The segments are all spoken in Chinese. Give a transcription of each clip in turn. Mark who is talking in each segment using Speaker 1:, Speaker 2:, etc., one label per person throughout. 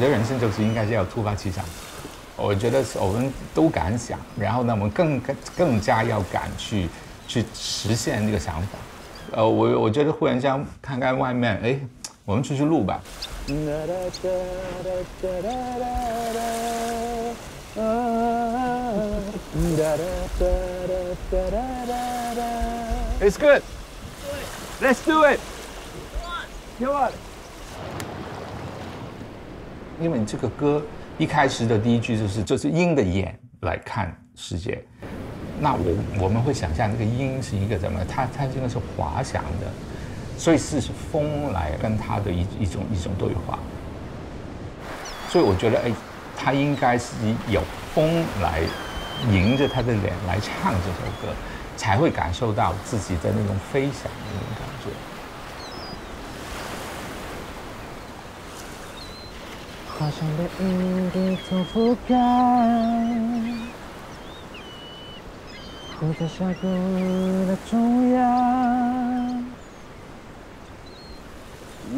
Speaker 1: 我觉得人生就是应该是要突发奇想。我觉得我们都敢想，然后呢，我们更更加要敢去去实现这个想法。呃，我我觉得忽然间看看外面，哎，我们出去录吧。It's good. Let's do it. Come on. 因为这个歌一开始的第一句就是就是鹰的眼来看世界，那我我们会想象那个鹰是一个怎么？它它应该是滑翔的，所以是风来跟它的一一种一种对话。所以我觉得，哎，它应该是有风来迎着他的脸来唱这首歌，才会感受到自己的那种飞翔的那种感觉。
Speaker 2: 画上的云低头覆盖，活在峡谷的中央，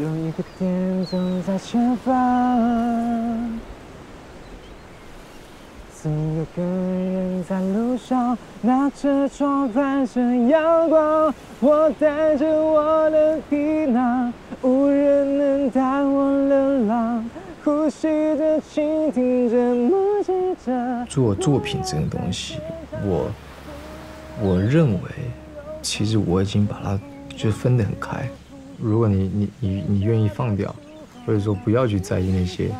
Speaker 2: 有一个点走在前方，总有个人在路上拿着装扮着阳光，我带着我的皮囊，无人能带我流浪。呼吸着，倾听着，默记着。
Speaker 3: 做作品这个东西，我我认为，其实我已经把它就分得很开。如果你你你你愿意放掉，或者说不要去在意那些，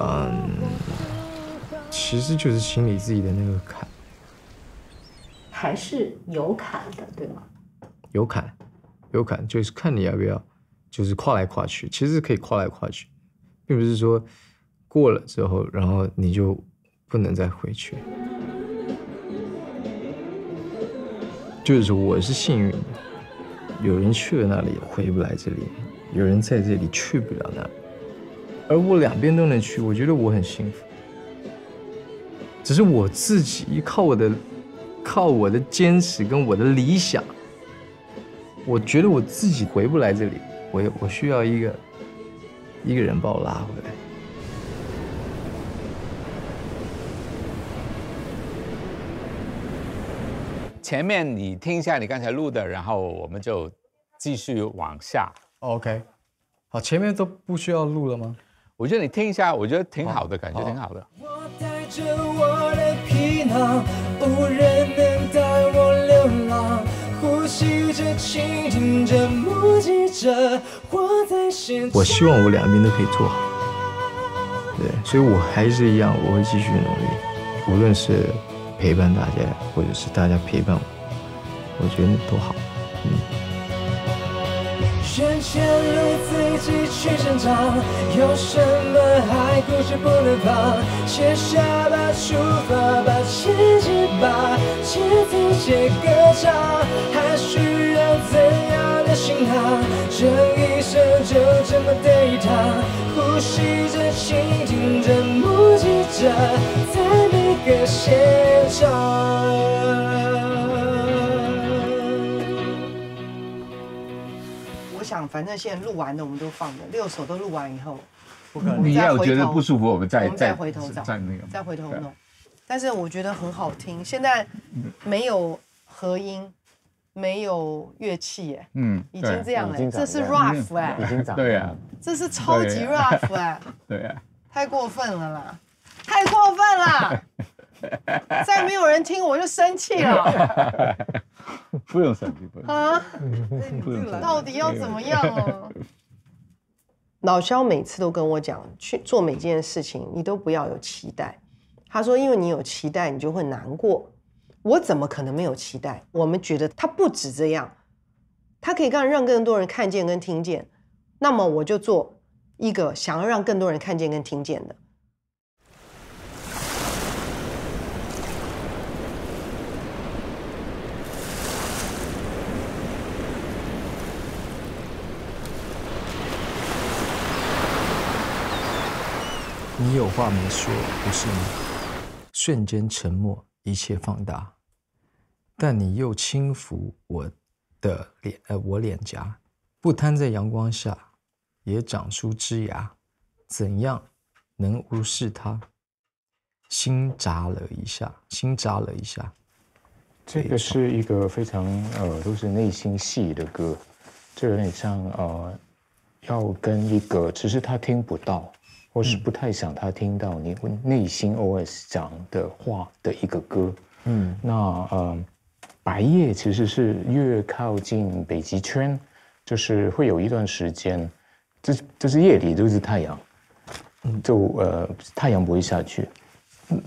Speaker 3: 嗯，其实就是心里自己的那个坎。
Speaker 4: 还是有坎的，对吗？
Speaker 3: 有坎，有坎，就是看你要不要，就是跨来跨去，其实可以跨来跨去。并不是说过了之后，然后你就不能再回去。就是，我是幸运的，有人去了那里回不来这里，有人在这里去不了那里，而我两边都能去，我觉得我很幸福。只是我自己依靠我的靠我的坚持跟我的理想，我觉得我自己回不来这里，我我需要一个。一个人把我拉回来。
Speaker 1: 前面你听一下你刚才录的，然后我们就继续往下。
Speaker 3: OK，好，前面都不需要录了吗？
Speaker 1: 我觉得你听一下，我觉得挺好的，感觉挺好的。
Speaker 3: 我我希望我两边都可以做好，对，所以我还是一样，我会继续努力，无论是陪伴大家，或者是大家陪伴我，我觉得都好，嗯。
Speaker 2: 选前路自己去成长，有什么还固执不能放？写下吧，出发吧，前进吧，节奏写歌唱，还需要怎样呼吸着，倾听着，目击着，在每个现场。
Speaker 5: 反正现在录完的我们都放着，六首都录完以后，
Speaker 1: 你要觉得不舒服，我
Speaker 5: 们
Speaker 1: 再
Speaker 5: 再回头找，再那个，再回头弄。但是我觉得很好听。现在没有合音，没有乐器，耶，嗯，已经这样了，这是 rough 哎，
Speaker 3: 已经
Speaker 1: 对呀，
Speaker 5: 这是超级 rough 哎，
Speaker 1: 对呀，
Speaker 5: 太过分了啦，太过分啦，再没有人听我就生气了。
Speaker 1: 不用生气，不用。啊！不用
Speaker 5: 到底要怎么样啊？老肖每次都跟我讲，去做每件事情，你都不要有期待。他说，因为你有期待，你就会难过。我怎么可能没有期待？我们觉得他不止这样，他可以让让更多人看见跟听见。那么我就做一个想要让更多人看见跟听见的。
Speaker 3: 你有话没说，不是吗？瞬间沉默，一切放大。但你又轻抚我的脸，呃，我脸颊，不摊在阳光下，也长出枝芽。怎样能无视它，心扎了一下，心扎了一下。
Speaker 6: 这个是一个非常呃，都是内心戏的歌，这有点像呃，要跟一个只是他听不到，或是不太想他听到你内心 OS 讲的话的一个歌。嗯，那呃，白夜其实是越靠近北极圈，就是会有一段时间，这就是夜里就是太阳，就呃太阳不会下去。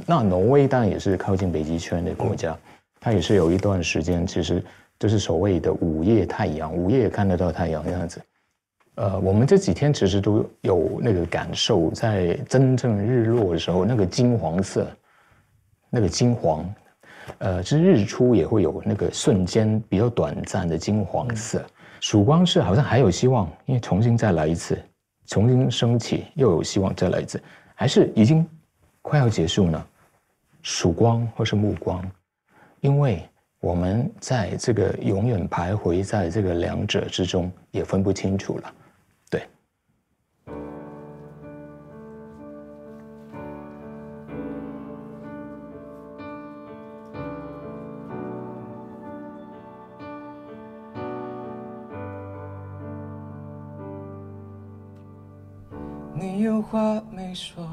Speaker 6: 那挪威当然也是靠近北极圈的国家。它也是有一段时间，其实就是所谓的午夜太阳，午夜看得到太阳这样子。呃，我们这几天其实都有那个感受，在真正日落的时候，那个金黄色，那个金黄，呃，其实日出也会有那个瞬间比较短暂的金黄色。曙光是好像还有希望，因为重新再来一次，重新升起又有希望再来一次，还是已经快要结束呢？曙光或是暮光？因为我们在这个永远徘徊在这个两者之中，也分不清楚了，
Speaker 2: 你有话没说。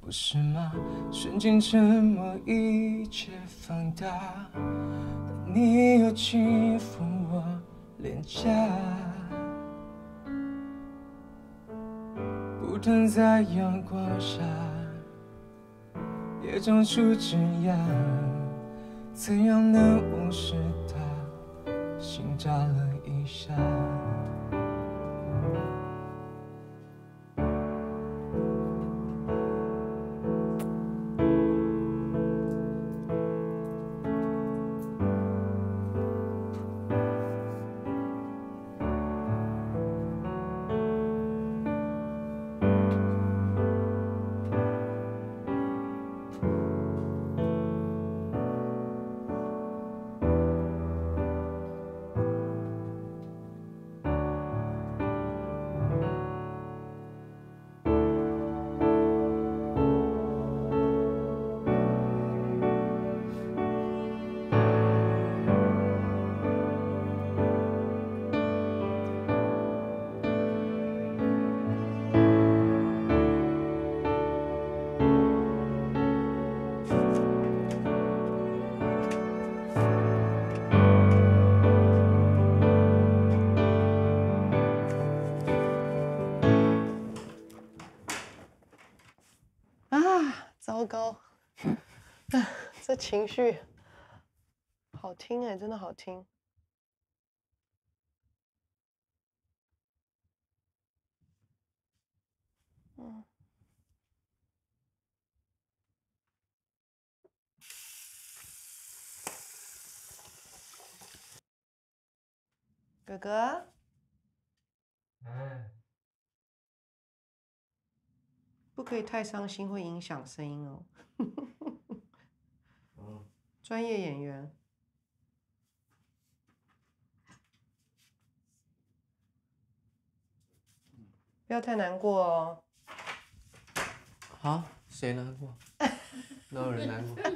Speaker 2: 不是吗？瞬间沉默，一切放大。你又轻抚我脸颊，不断在阳光下，也长出枝桠。怎样能无视它？心扎了一下。
Speaker 5: 糟糕，这情绪好听哎，真的好听。嗯，哥哥，不可以太伤心，会影响声音哦。专业演员，不要太难过哦。
Speaker 3: 好，谁难过？哪有人难过？
Speaker 5: 他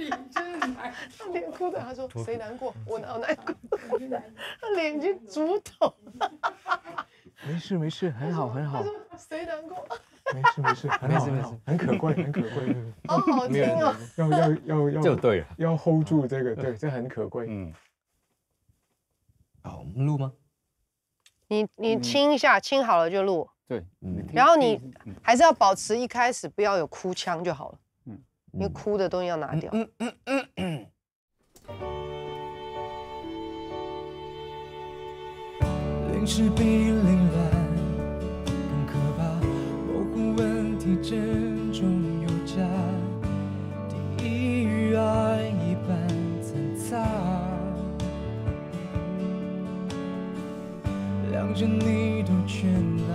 Speaker 5: 脸哭的，他说谁难过？我哪有难过？他脸已经竹筒。
Speaker 6: 没事没事，很好很好。
Speaker 5: 他说谁难过？
Speaker 6: 没事没事，很好很好，很可贵很可贵。
Speaker 5: 哦好听哦。
Speaker 6: 要要要要，
Speaker 1: 就对了，
Speaker 6: 要 hold 住这个，对，这很可贵。
Speaker 1: 嗯，
Speaker 3: 好，我们录吗？
Speaker 5: 你你亲一下，亲好了就录。
Speaker 1: 对，嗯
Speaker 5: 然后你还是要保持一开始不要有哭腔就好了。嗯，因为哭的东西要拿掉。嗯嗯嗯嗯。
Speaker 2: 问题真重有假，地狱与爱一般残杂，两者你都全拿，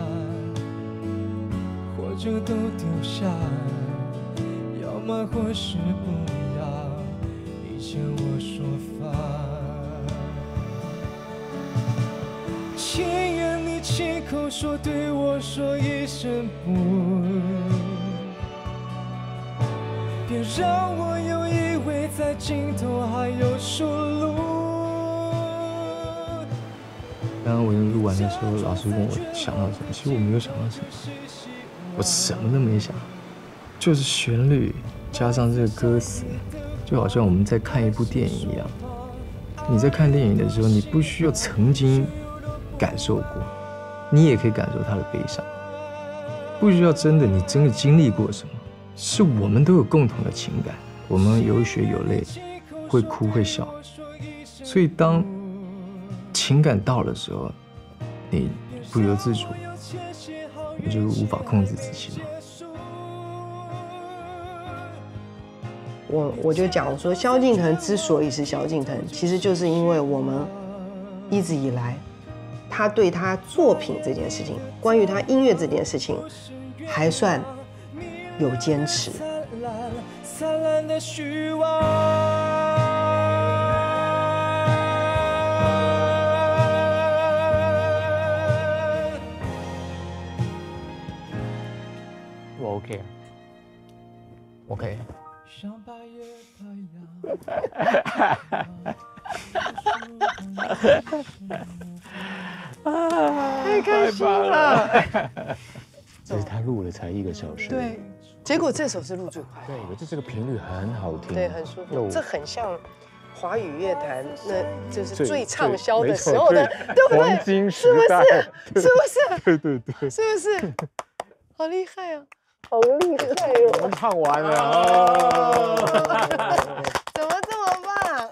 Speaker 2: 或者都丢下，要么或是不要，以前我说法。情愿你亲口说对我说一声不让我又以为在尽头还有出路。
Speaker 3: 刚刚我录完的时候，老师问我想到什么，其实我没有想到什么，我什么都没想，就是旋律加上这个歌词，就好像我们在看一部电影一样。你在看电影的时候，你不需要曾经感受过，你也可以感受它的悲伤，不需要真的你真的经历过什么，是我们都有共同的情感，我们有血有泪，会哭会笑，所以当。情感到的时候，你不由自主，你就无法控制自己了。
Speaker 5: 我我就讲说，萧敬腾之所以是萧敬腾，其实就是因为我们一直以来，他对他作品这件事情，关于他音乐这件事情，还算有坚持。
Speaker 3: 我 OK，OK。
Speaker 5: 太开心了！
Speaker 6: 这是他录了才一个小时，
Speaker 5: 对，结果这首是录最快，
Speaker 6: 对，这这个频率很好听，
Speaker 5: 对，很舒服，这很像华语乐坛，那就是最畅销的时候的，对不对？
Speaker 6: 黄金时代，
Speaker 5: 是不是？是不是？
Speaker 6: 对对对，
Speaker 5: 是不是？好厉害啊！好厉害哦！
Speaker 6: 我们唱完了，
Speaker 5: 怎么这么棒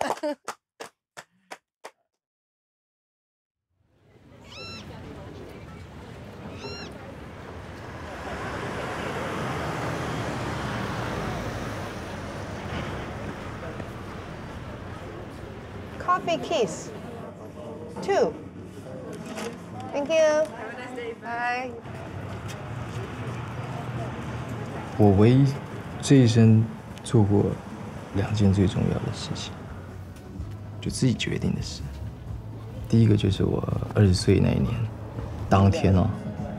Speaker 5: ？Coffee kiss two. Thank you. Bye.
Speaker 3: 我唯一这一生做过两件最重要的事情，就自己决定的事。第一个就是我二十岁那一年，当天哦，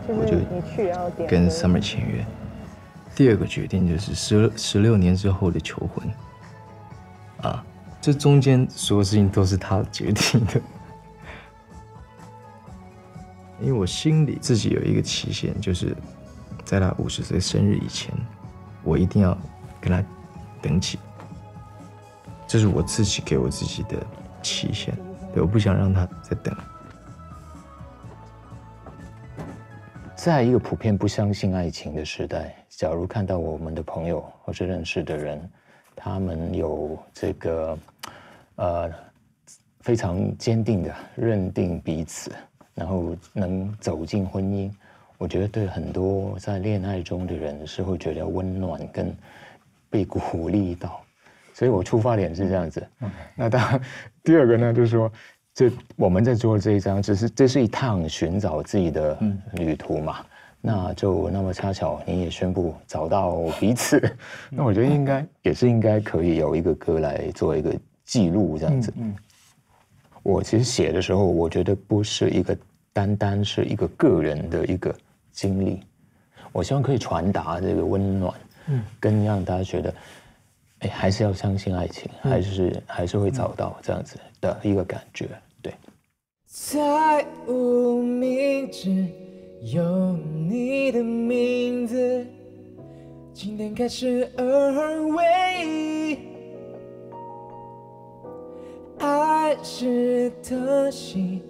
Speaker 3: 我就跟 Summer 签约。第二个决定就是十十六年之后的求婚。啊，这中间所有事情都是他决定的，因为我心里自己有一个期限，就是。在他五十岁生日以前，我一定要跟他等起。这是我自己给我自己的期限，对，我不想让他再等。
Speaker 6: 在一个普遍不相信爱情的时代，假如看到我们的朋友或是认识的人，他们有这个呃非常坚定的认定彼此，然后能走进婚姻。我觉得对很多在恋爱中的人是会觉得温暖跟被鼓励到，所以我出发点是这样子。那当然，第二个呢，就是说，这我们在做这一张，只是这是一趟寻找自己的旅途嘛。那就那么恰巧，你也宣布找到彼此，那我觉得应该也是应该可以有一个歌来做一个记录这样子。我其实写的时候，我觉得不是一个单单是一个个人的一个。经历，我希望可以传达这个温暖，嗯，跟让大家觉得，哎，还是要相信爱情，还是还是会找到这样子的一个感觉，对。
Speaker 2: 在无名指有你的名字，今天开始而为，爱是特性。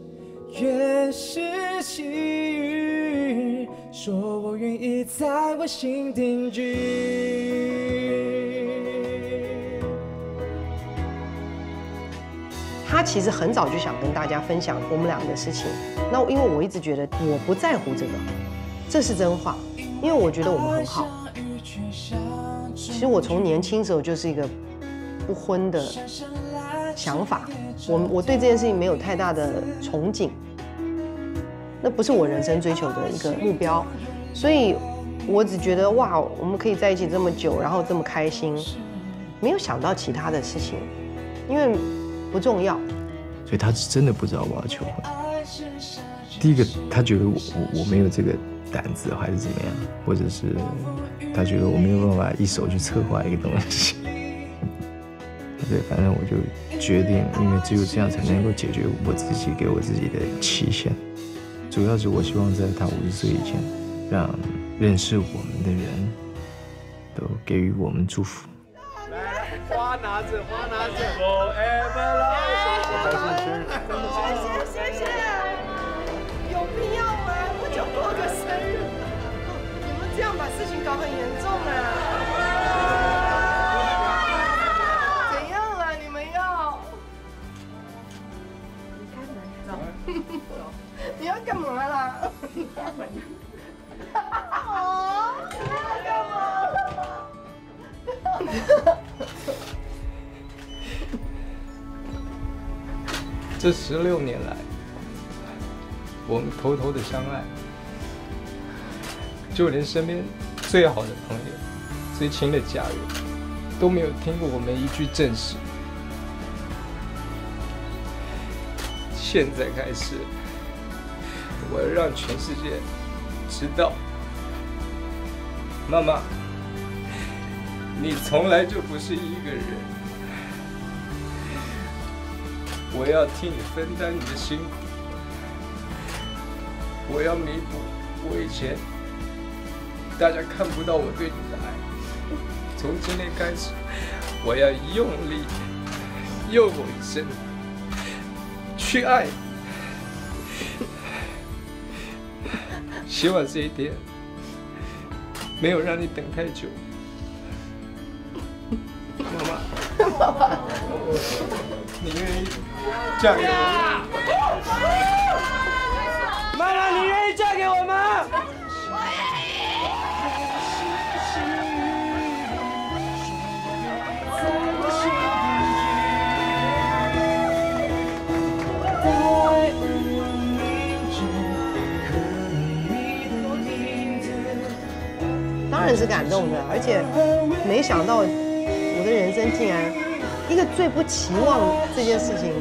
Speaker 2: 越是细雨，说我愿意在我心定居。
Speaker 5: 他其实很早就想跟大家分享我们俩的事情。那因为我一直觉得我不在乎这个，这是真话。因为我觉得我们很好。其实我从年轻时候就是一个不婚的想法。我我对这件事情没有太大的憧憬，那不是我人生追求的一个目标，所以我只觉得哇，我们可以在一起这么久，然后这么开心，没有想到其他的事情，因为不重要。
Speaker 3: 所以他是真的不知道我要求婚。第一个，他觉得我我我没有这个胆子还是怎么样，或者是他觉得我没有办法一手去策划一个东西。对，反正我就决定，因为只有这样才能够解决我自己给我自己的期限。主要是我希望在他五十岁以前，让认识我们的人都给予我们祝福。
Speaker 2: 花拿着，花拿着，Forever Love。
Speaker 5: 谢谢谢谢，有必要吗？我就过个生日，你们这样把事情搞很严重啊！你要干嘛啦？哦，你要干嘛？
Speaker 3: 这十六年来，我们偷偷的相爱，就连身边最好的朋友、最亲的家人，都没有听过我们一句正事。现在开始，我要让全世界知道，妈妈，你从来就不是一个人。我要替你分担你的辛苦，我要弥补我以前大家看不到我对你的爱。从今天开始，我要用力、用我一生去爱。希望这一天没有让你等太久，妈妈。你愿意嫁给我吗？妈妈，你愿意
Speaker 5: 然是感动的，而且没想到我的人生竟然一个最不期望这件事情，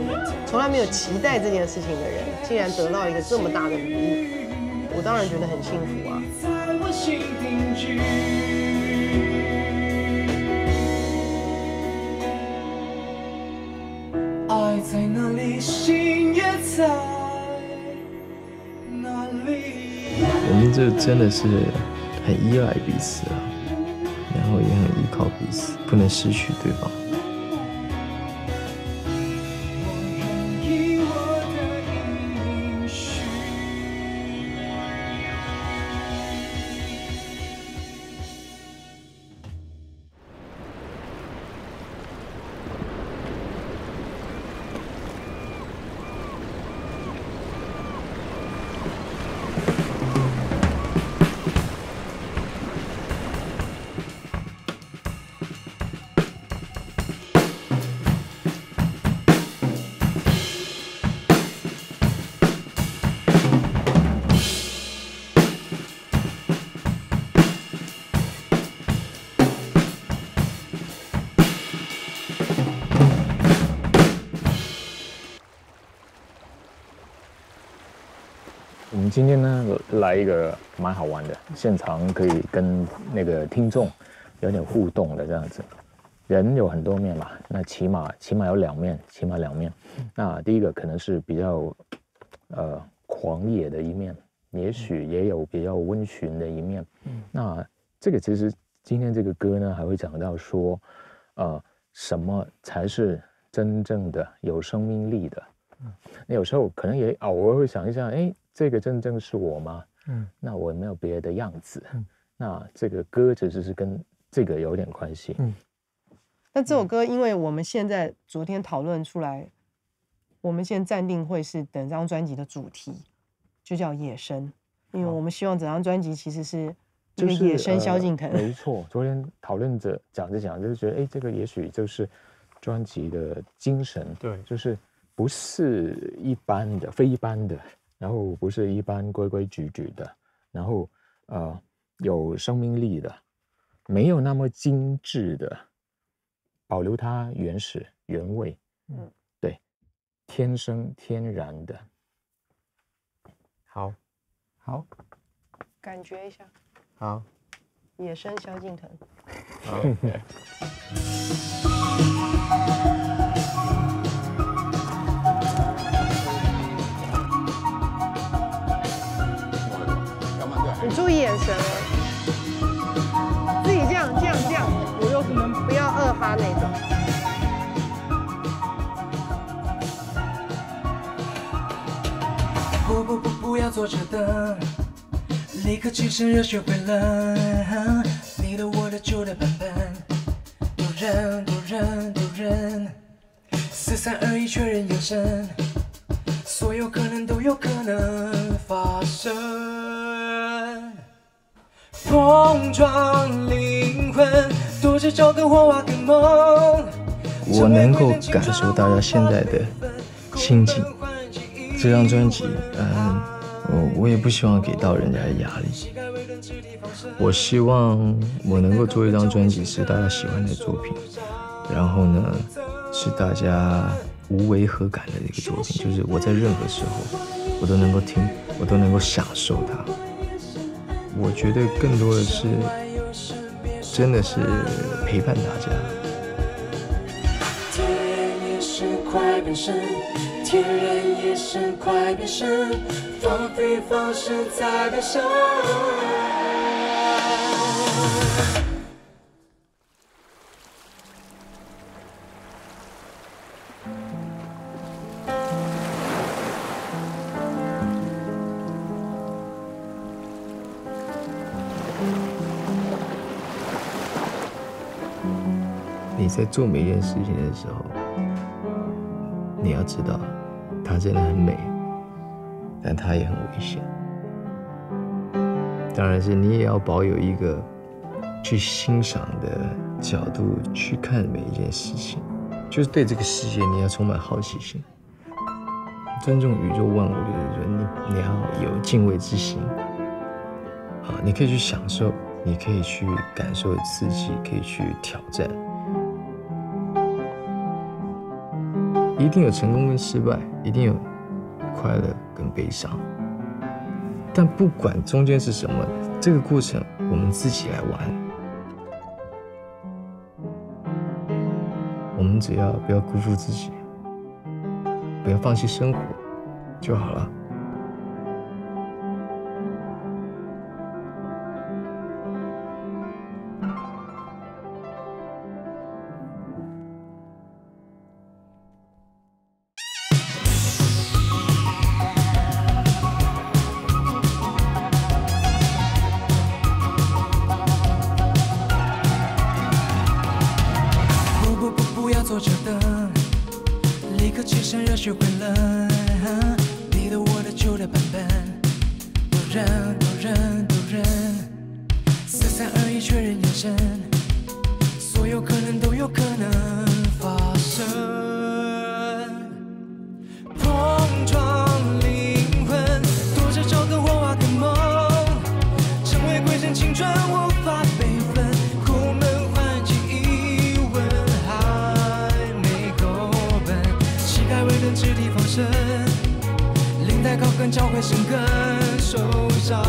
Speaker 5: 从来没有期待这件事情的人，竟然得到一个这么大的礼物，我当然觉得很幸福啊。
Speaker 2: 在我心定居。爱在哪里，心也在哪里。
Speaker 3: 我们这真的是很依赖彼此啊，然后也很依靠彼此，不能失去对方。
Speaker 2: 我
Speaker 6: 们今天呢来一个蛮好玩的，现场可以跟那个听众有点互动的这样子。人有很多面嘛，那起码起码有两面，起码两面。那第一个可能是比较呃狂野的一面，也许也有比较温驯的一面。那这个其实今天这个歌呢还会讲到说，呃，什么才是真正的有生命力的？那有时候可能也偶尔会想一下，哎，这个真正是我吗？
Speaker 3: 嗯，
Speaker 6: 那我有没有别的样子？那这个歌其实是跟这个有点关系。
Speaker 3: 嗯
Speaker 5: 那这首歌，因为我们现在昨天讨论出来，我们现在暂定会是整张专辑的主题，就叫野生，因为我们希望整张专辑其实是一
Speaker 6: 就是
Speaker 5: 个野生萧敬腾。
Speaker 6: 呃没错，昨天讨论着讲着讲着，就觉得哎，这个也许就是专辑的精神。
Speaker 3: 对
Speaker 6: 就是不是一般的、非一般的，然后不是一般规规矩矩的，然后呃有生命力的，没有那么精致的，保留它原始原味。
Speaker 5: 嗯
Speaker 6: 嗯，对，天生天然的。
Speaker 3: 好，好，
Speaker 5: 感觉一下，
Speaker 3: 好，
Speaker 5: 野生萧敬腾。注意眼神哦，自己这样这样这样，我又不能不要二哈那种。
Speaker 2: 不不不，不要坐着等，立刻起身，热血回冷。你的我的旧的版本，多人多人多人，四三二一确认眼神，所有可能都有可能发生。碰撞灵魂，多着找个火挖个梦。
Speaker 3: 我能够感受大家现在的心境。这张专辑，嗯，我我也不希望给到人家压力。我希望我能够做一张专辑是大家喜欢的作品，然后呢，是大家无违和感的一个作品，就是我在任何时候我都能够听，我都能够享受它。我觉得更多的是，真的是陪伴大家。
Speaker 2: 天然夜神快变身，天然夜神快变身，放飞放生在变身。
Speaker 3: 在做每一件事情的时候，你要知道，它真的很美，但它也很危险。当然是你也要保有一个去欣赏的角度去看每一件事情，就是对这个世界你要充满好奇心，尊重宇宙万物的人，你你要有敬畏之心。啊，你可以去享受，你可以去感受刺激，可以去挑战。一定有成功跟失败，一定有快乐跟悲伤。但不管中间是什么，这个过程我们自己来玩。我们只要不要辜负自己，不要放弃生活就好了。
Speaker 2: 确认眼神，所有可能都有可能发生。碰撞灵魂，多着找个火挖个梦，成为鬼神青春无法备份，苦闷换起疑问，还没够本，膝盖微蹲，肢体放伸，领带高跟，脚会生根，受伤